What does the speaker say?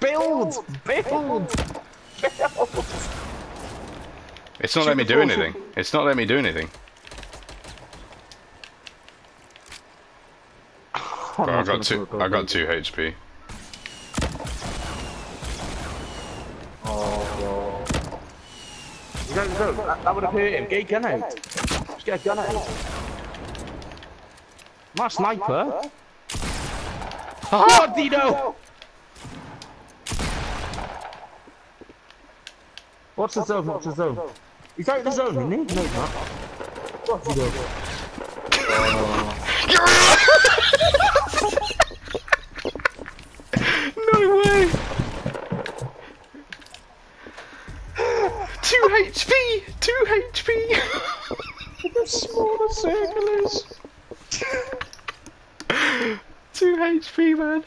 Build! Build! Build! It's not letting me do anything. It's not letting me do anything. Bro, I got two. I got two HP. Oh, God. No, no, that, that would have hurt him. Get a gun out. Just get a gun out. My sniper? What, Deano? Watch the zone, watch the zone. He's out of the zone, isn't he? No, he's not. Watch the zone. no way! 2 HP! 2 HP! the smaller circle is! 2 HP, man.